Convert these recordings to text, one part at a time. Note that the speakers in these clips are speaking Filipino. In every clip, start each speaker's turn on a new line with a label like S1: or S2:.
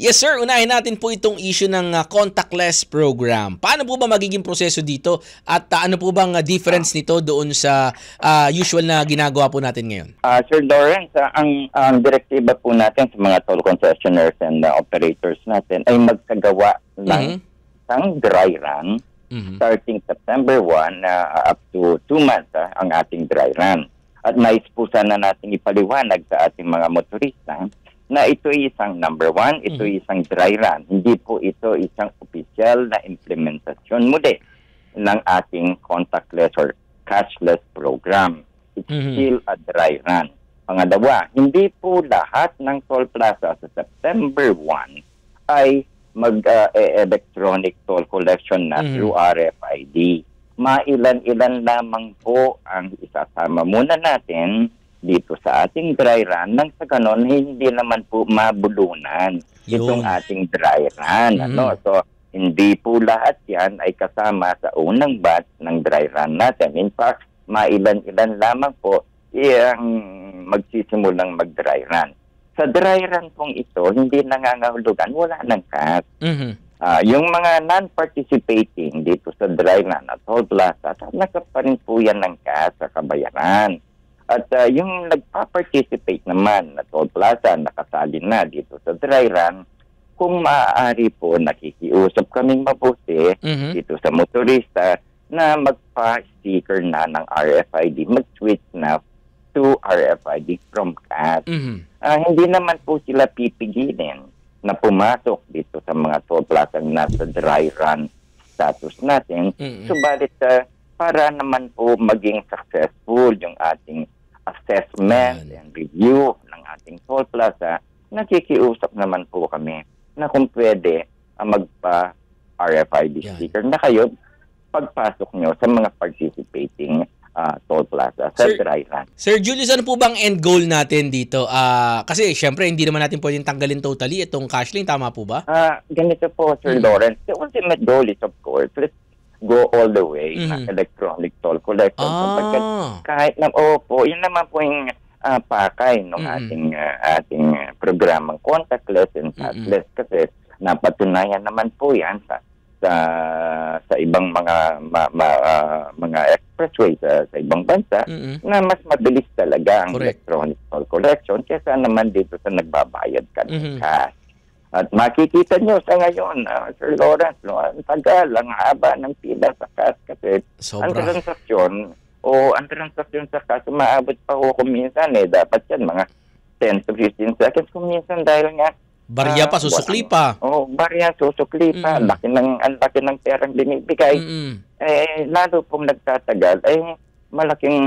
S1: Yes sir, unahin natin po itong issue ng uh, contactless program. Paano po ba magiging proseso dito at uh, ano po bang uh, difference nito doon sa uh, usual na ginagawa po natin ngayon?
S2: Uh, Sir Lawrence, uh, ang, ang direktiba po natin sa mga toll concessionaires and uh, operators natin ay magsagawa ng mm-hmm. isang dry run mm-hmm. starting September 1 uh, up to 2 months uh, ang ating dry run. At nais po sana natin ipaliwanag sa ating mga motorista na ito ay isang number one, ito ay mm-hmm. isang dry run. Hindi po ito isang official na implementasyon muli ng ating contactless or cashless program. It's mm-hmm. still a dry run. Pangalawa, hindi po lahat ng toll plaza sa September 1 ay mag-electronic uh, toll collection na mm-hmm. through RFID. Mailan-ilan lamang po ang isasama muna natin dito sa ating dry run nang sa ganon hindi naman po mabulunan Yun. itong ating dry run. Mm. Ano? So, hindi po lahat yan ay kasama sa unang batch ng dry run natin. In fact, mailan-ilan lamang po yung magsisimulang mag-dry run. Sa dry run pong ito, hindi nangangahulugan, wala nang cash. Mm-hmm. Uh, yung mga non-participating dito sa dry run at toll plaza, nasa pa rin po yan ng cash sa kabayaran. At uh, yung nagpa-participate naman na toll plaza, nakasali na dito sa dry run, kung maaari po nakikiusap kaming mabuti mm-hmm. dito sa motorista na magpa-sticker na ng RFID, mag-switch na to RFID from CAT. Mm-hmm. Uh, hindi naman po sila pipigilin na pumasok dito sa mga toll plaza na sa dry run status natin. Mm-hmm. Subalit uh, para naman po maging successful yung ating assessment and review ng ating toll plaza, nakikiusap naman po kami na kung pwede uh, magpa RFID Yan. sticker na kayo pagpasok nyo sa mga participating uh, toll plaza sa Sir, dry run.
S1: Sir Julius, ano po bang end goal natin dito? Uh, kasi syempre, hindi naman natin pwedeng tanggalin totally itong cash lane. Tama po ba?
S2: Uh, ganito po, Sir hmm. Lawrence. The ultimate goal is, of course, let's go all the way mm-hmm. na electronic toll collection. Ah. kahit na, opo, yun naman po yung uh, pakay ng mm-hmm. ating uh, ating uh, programang contactless and touchless mm-hmm. kasi napatunayan naman po yan sa sa sa ibang mga ma, ma, uh, mga expressway sa, sa ibang bansa mm-hmm. na mas mabilis talaga ang Correct. electronic toll collection kaysa naman dito sa nagbabayad ka ng mm-hmm. cash. At makikita nyo sa ngayon, uh, Sir Lawrence, no, ang tagal, ang haba ng pila sa cash kasi Sobra. ang transaksyon o ang transaksyon sa cash umaabot pa ko kung minsan eh, dapat yan mga 10 to 15 seconds kung minsan dahil nga
S1: Barya pa, ah, susukli pa.
S2: Oo, oh, barya, susukli pa. Mm. Laki ng, ang laki ng perang binibigay. Mm-hmm. Eh, lalo pong nagtatagal, eh, malaking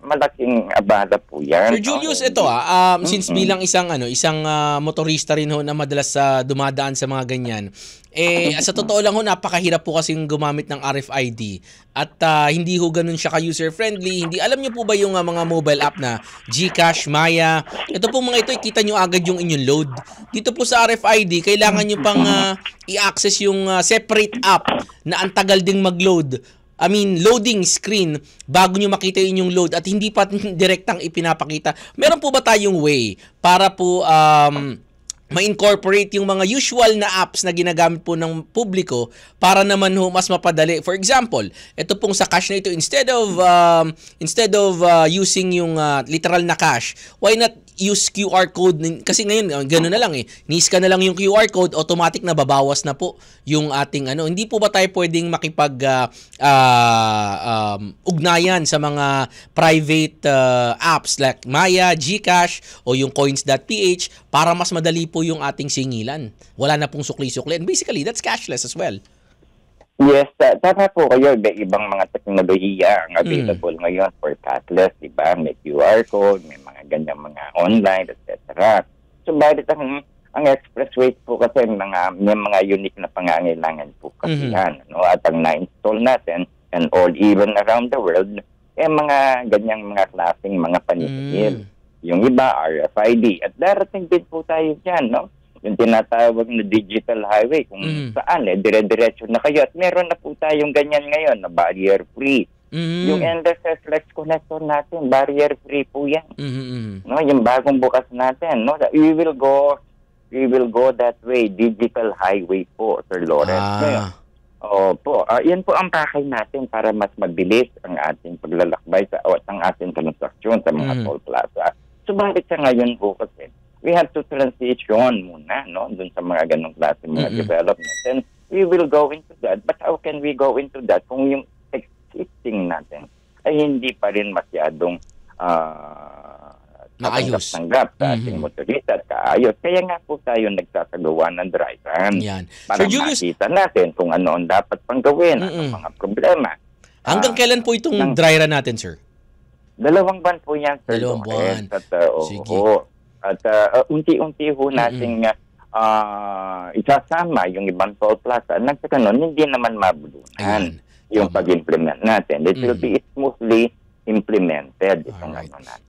S2: malaking abala po yan.
S1: Sir Julius, ito ah, um, since bilang isang ano, isang uh, motorista rin ho na madalas uh, dumadaan sa mga ganyan, eh sa totoo lang ho napakahirap po kasing gumamit ng RFID at uh, hindi ho ganun siya ka-user friendly. Hindi alam niyo po ba yung uh, mga mobile app na GCash, Maya? Ito po mga ito, kita niyo agad yung inyong load. Dito po sa RFID, kailangan niyo pang uh, i-access yung uh, separate app na antagal ding mag-load I mean, loading screen bago nyo makita yun yung load at hindi pa direktang ipinapakita. Meron po ba tayong way para po um, ma-incorporate yung mga usual na apps na ginagamit po ng publiko para naman ho mas mapadali. For example, ito pong sa cash na ito instead of um, instead of uh, using yung uh, literal na cash, why not use QR code kasi ngayon uh, ganoon na lang eh. Ni-scan na lang yung QR code, automatic na babawas na po yung ating ano. Hindi po ba tayo pwedeng makipag uh, uh, um, ugnayan sa mga private uh, apps like Maya, GCash o yung coins.ph para mas madali po yung ating singilan. Wala na pong sukli-sukli. And basically, that's cashless as well.
S2: Yes, tama po kayo. May ibang mga teknolohiya ang available mm. ngayon for cashless, di ba? May QR code, may mga ganyang mga online, etc. So, bakit ang ang expressway po kasi mga may mga unique na pangangailangan po kasi mm-hmm. yan. No? At ang na-install natin and all even around the world, eh mga ganyang mga klaseng mga paninigil. Mm. Yung iba, RFID. At darating din po tayo dyan, no? Yung tinatawag na digital highway kung mm. saan eh dire-diretso na kayo at meron na po tayong ganyan ngayon na barrier free mm. yung endless flex connector natin barrier free po yan mm-hmm. no yung bagong bukas natin no we will go we will go that way, digital highway po, Sir Lawrence.
S1: Ah.
S2: Ngayon, Opo, uh, yan po ang pakay natin para mas mabilis ang ating paglalakbay sa at ang ating transaksyon sa mga
S1: Mm.
S2: toll plaza. Subalit sa ngayon po kasi, we have to transition muna no dun sa mga ganong klase mga
S1: Mm-mm.
S2: developments. And we will go into that. But how can we go into that kung yung existing natin ay hindi pa rin masyadong ah,
S1: Maayos.
S2: tanggap sa ating
S1: Mhm.
S2: motorista at kaayos. Kaya nga po tayo nagsasagawa ng dry run
S1: Yan.
S2: para
S1: Sir Julius,
S2: makita natin kung ano ang dapat pang gawin,
S1: Mm-mm.
S2: ang mga problema.
S1: hanggang
S2: Ah,
S1: kailan po itong
S2: ng-
S1: dry run natin, sir?
S2: Dalawang buwan po yan, Sir
S1: Dalawang buwan.
S2: At, uh,
S1: Sige.
S2: oo. At uh, uh, unti-unti ho nating uh, isasama yung ibang toll plaza. Nang sa ganun, hindi naman mabulunan yung pag-implement natin. It will
S1: Mm.
S2: be smoothly implemented itong ano natin.